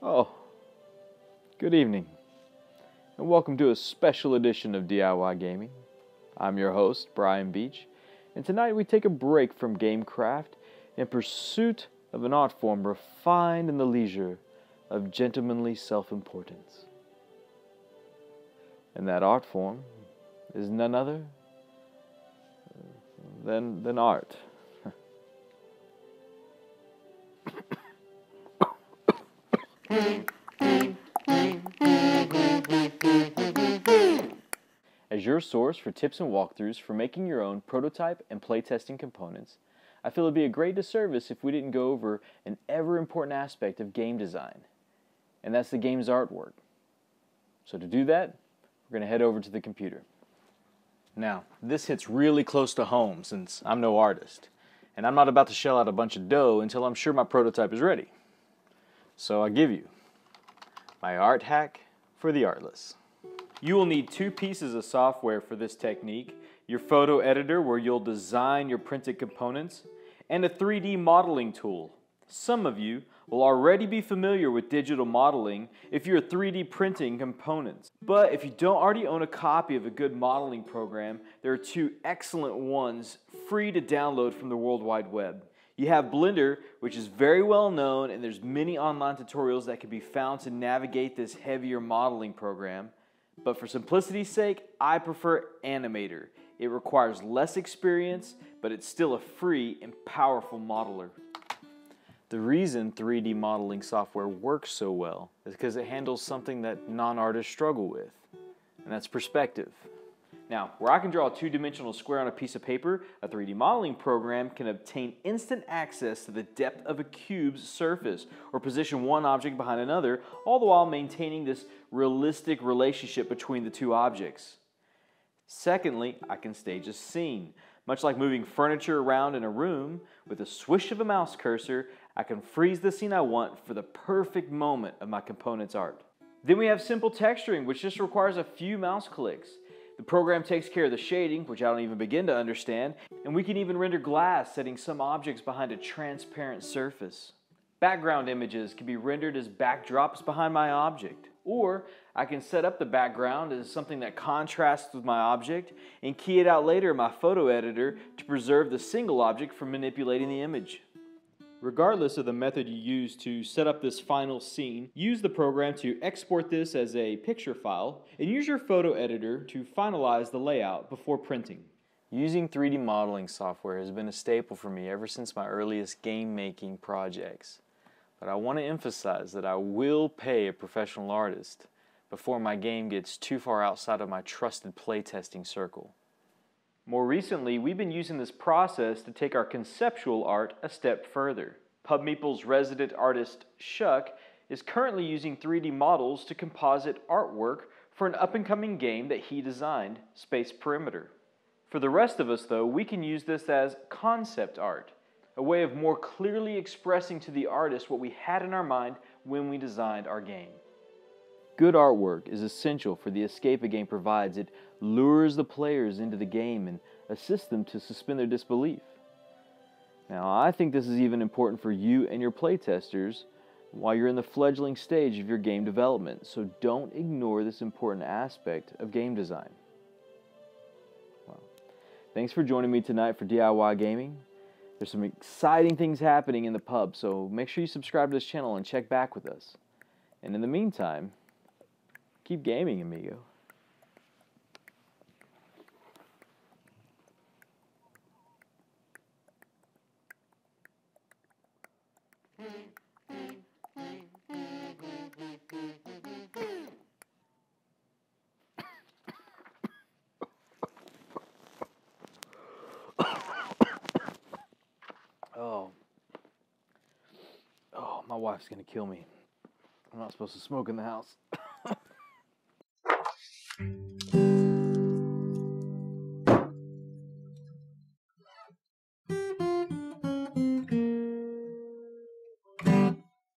Oh, good evening, and welcome to a special edition of DIY Gaming. I'm your host, Brian Beach, and tonight we take a break from GameCraft in pursuit of an art form refined in the leisure of gentlemanly self importance. And that art form is none other than, than art. As your source for tips and walkthroughs for making your own prototype and playtesting components, I feel it'd be a great disservice if we didn't go over an ever important aspect of game design, and that's the game's artwork. So to do that, we're going to head over to the computer. Now, this hits really close to home since I'm no artist, and I'm not about to shell out a bunch of dough until I'm sure my prototype is ready. So I give you my art hack for the artless. You will need two pieces of software for this technique, your photo editor where you'll design your printed components, and a 3D modeling tool. Some of you will already be familiar with digital modeling if you're 3D printing components. But if you don't already own a copy of a good modeling program, there are two excellent ones free to download from the World Wide Web. You have Blender, which is very well known, and there's many online tutorials that can be found to navigate this heavier modeling program. But for simplicity's sake, I prefer Anim8or. It requires less experience, but it's still a free and powerful modeler. The reason 3D modeling software works so well is because it handles something that non-artists struggle with, and that's perspective. Now, where I can draw a two-dimensional square on a piece of paper, a 3D modeling program can obtain instant access to the depth of a cube's surface or position one object behind another, all the while maintaining this realistic relationship between the two objects. Secondly, I can stage a scene. Much like moving furniture around in a room, with a swish of a mouse cursor, I can freeze the scene I want for the perfect moment of my component's art. Then we have simple texturing, which just requires a few mouse clicks. The program takes care of the shading, which I don't even begin to understand, and we can even render glass setting some objects behind a transparent surface. Background images can be rendered as backdrops behind my object. Or I can set up the background as something that contrasts with my object and key it out later in my photo editor to preserve the single object from manipulating the image. Regardless of the method you use to set up this final scene, use the program to export this as a picture file and use your photo editor to finalize the layout before printing. Using 3D modeling software has been a staple for me ever since my earliest game making projects. But I want to emphasize that I will pay a professional artist before my game gets too far outside of my trusted playtesting circle. More recently, we've been using this process to take our conceptual art a step further. PubMeeple's resident artist, Shuck, is currently using 3D models to composite artwork for an up-and-coming game that he designed, Space Perimeter. For the rest of us, though, we can use this as concept art, a way of more clearly expressing to the artist what we had in our mind when we designed our game. Good artwork is essential for the escape a game provides. It lures the players into the game and assists them to suspend their disbelief. Now, I think this is even important for you and your playtesters while you're in the fledgling stage of your game development, so don't ignore this important aspect of game design. Well, thanks for joining me tonight for DIY Gaming. There's some exciting things happening in the pub, so make sure you subscribe to this channel and check back with us. And in the meantime, Keep gaming, amigo. oh. Oh, my wife's gonna kill me. I'm not supposed to smoke in the house.